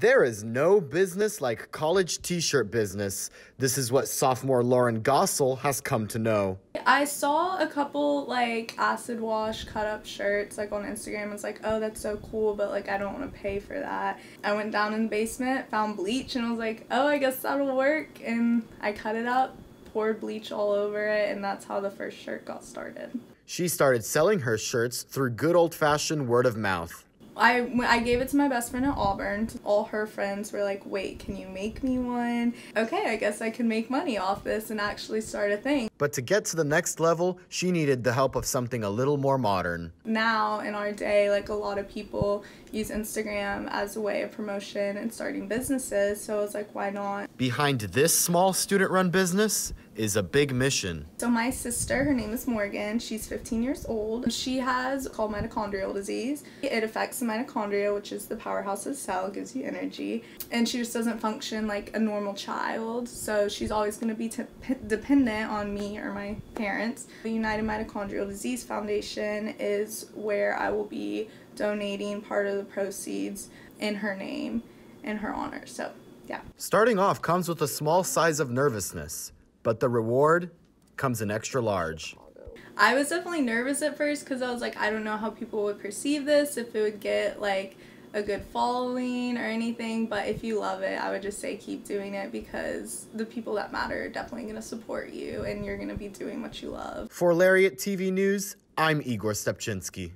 There is no business like college t shirt business. This is what sophomore Lauren Gossel has come to know. I saw a couple like acid wash cut up shirts like on Instagram. It's like, oh, that's so cool, but like I don't want to pay for that. I went down in the basement, found bleach, and I was like, oh, I guess that'll work. And I cut it up, poured bleach all over it, and that's how the first shirt got started. She started selling her shirts through good old fashioned word of mouth. I, I gave it to my best friend at Auburn. All her friends were like, wait, can you make me one? Okay, I guess I can make money off this and actually start a thing. But to get to the next level, she needed the help of something a little more modern. Now, in our day, like a lot of people use Instagram as a way of promotion and starting businesses. So I was like, why not? Behind this small student run business is a big mission. So my sister, her name is Morgan. She's 15 years old. She has called mitochondrial disease. It affects the mitochondria, which is the powerhouse of the cell, gives you energy, and she just doesn't function like a normal child. So she's always going to be t- dependent on me or my parents. The United Mitochondrial Disease Foundation is where I will be donating part of the proceeds in her name in her honor. So, yeah. Starting off comes with a small size of nervousness, but the reward comes in extra large. I was definitely nervous at first because I was like, I don't know how people would perceive this, if it would get like a good following or anything. But if you love it, I would just say keep doing it because the people that matter are definitely going to support you and you're going to be doing what you love. For Lariat TV News, I'm Igor Stepchinsky.